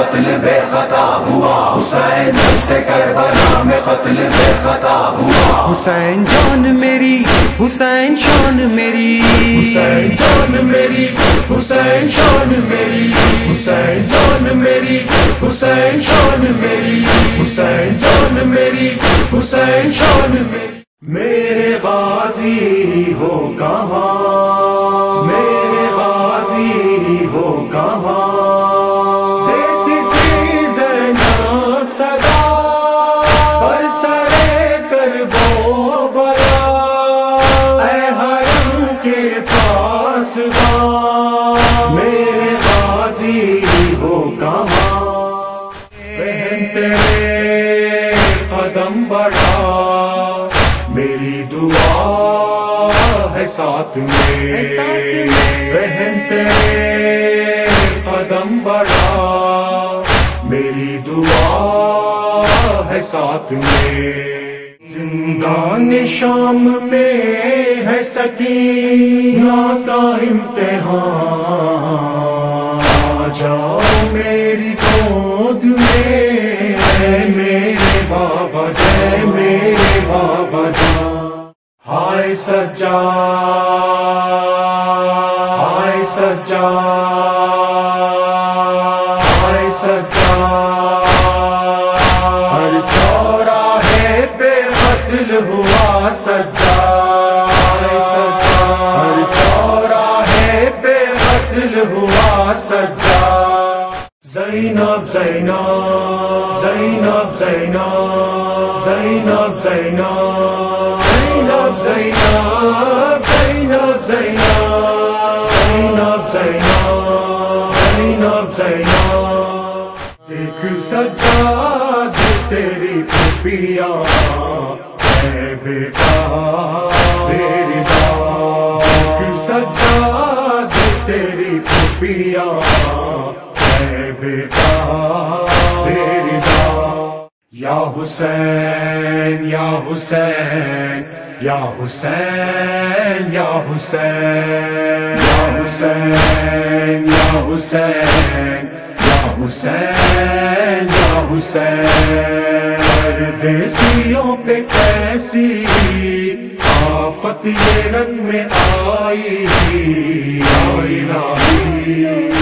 قتل بے خطا ہوا۔ حسین دشت کربلا میں قتل بے خطا ہوا۔ حسین جان میری حسین شان میری۔ حسین جان میری حسین شان میری۔ حسین جان میری حسین شان میری۔ حسین جان میری حسین شان میری۔ میرے غازی ہو کہاں؟ میرے غازی ہو کہاں؟ بہن تیرے قدم بڑھا۔ میری دعا ہے ساتھ میں۔ بہن تیرے قدم بڑھا۔ میری دعا ہے ساتھ میں۔ زندان شام میں ہے سکینہ کا امتحان۔ آ جاؤ میری گود میں اے میرے بابا جے میرے بابا جان۔ ہائے سجا ہائے سجا ہوا سجا ہائے سجا ہر چوراہے پہ قتل ہوا سجا زینب زینب زینب زینب زینب زینب زینب زینب زینب زینب زینب زینب زینب زینب ایک سجاد تیری پھپیا ہے بیٹا تیری دا ایک سجاد تیری پھپیا ہے بیٹا تیری دا یا حسین یا حسین یا حسین یا حسین یا حسین یا حسین حسین یا حسین دیسیوں پہ کیسی آفت یہ رن میں آئی آئی